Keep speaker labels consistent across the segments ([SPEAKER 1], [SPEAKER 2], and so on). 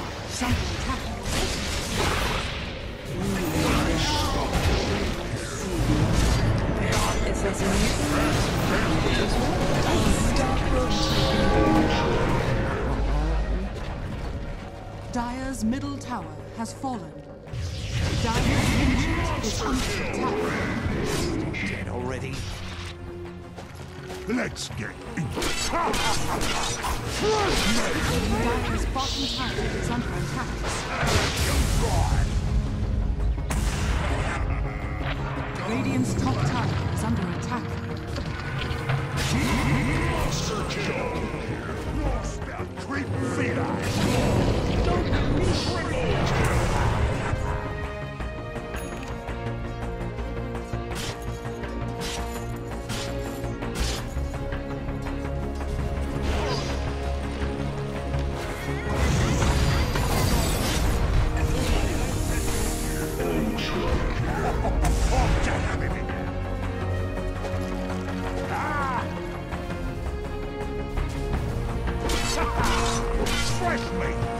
[SPEAKER 1] Dire's middle tower is under attack.
[SPEAKER 2] Ist das ein
[SPEAKER 1] Dire's middle tower has fallen. Dire's ancient is under attack.
[SPEAKER 3] Dead already?
[SPEAKER 4] Let's get
[SPEAKER 1] attack. Radiant's top tower is under attack.
[SPEAKER 4] Lost that creep feline. Fresh meat.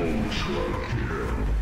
[SPEAKER 4] No track here.